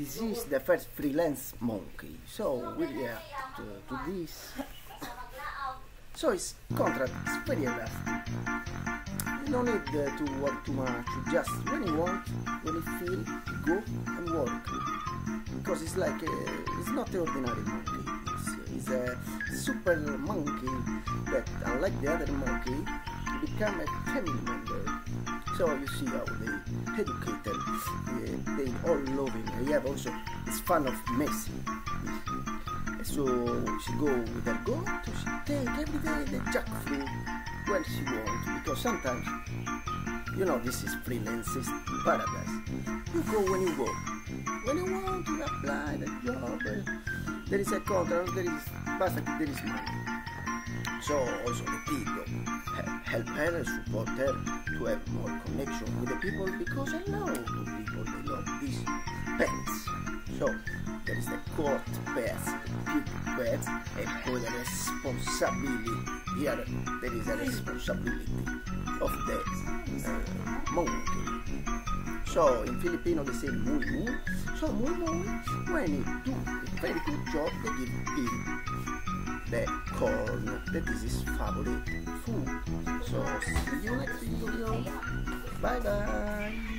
this is the first freelance monkey. So we react to, to this. So it's contract is very elastic. You don't need uh, to work too much. Just when you want, when you feel, go and work. Because it's like a, it's not the ordinary monkey. It's, it's a super monkey that, unlike the other monkey, become a family member. So you see how they educate them. Uh, they all love him. They have also this fun of messing. So she go with her goat, she take every day the jackfruit when she wants because sometimes you know this is freelance it's paradise. You go when you go. When you want to apply the job uh, there is a contract, there is basically there is money. So also the people help and support them to have more connection with the people because I know the people they love these pets. So there is the court pets, pig pets, and poi the responsibility. Here there is a responsibility of the uh, monkey. So in Filipino they say muy. So muy, when you do a very good job, they give him the corn that is his favorite food. So see you next video. Bye bye.